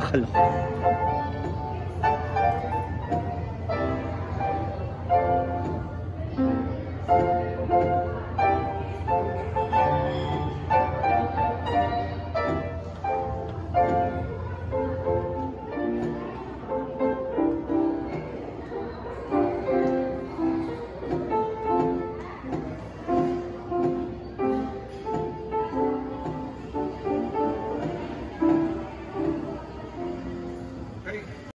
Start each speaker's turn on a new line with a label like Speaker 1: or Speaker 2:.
Speaker 1: خلص Ready?